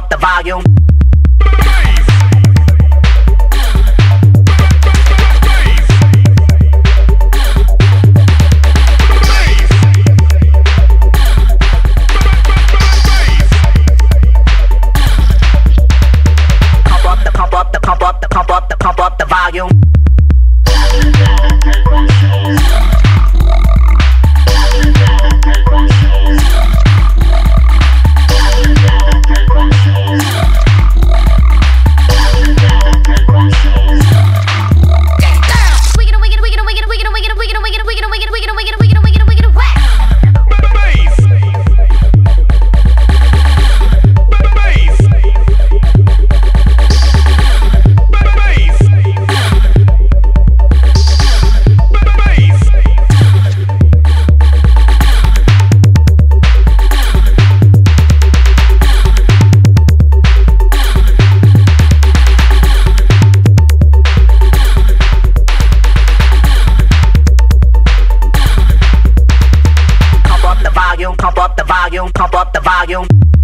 up the volume. Pump up the pump up. volume, pump up the volume, pump up the volume.